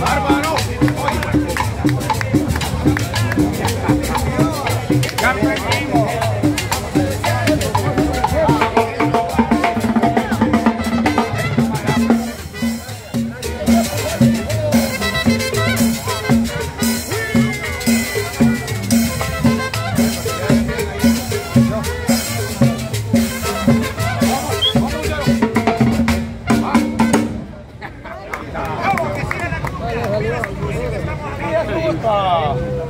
Bárbaro, hoy. 别吐了。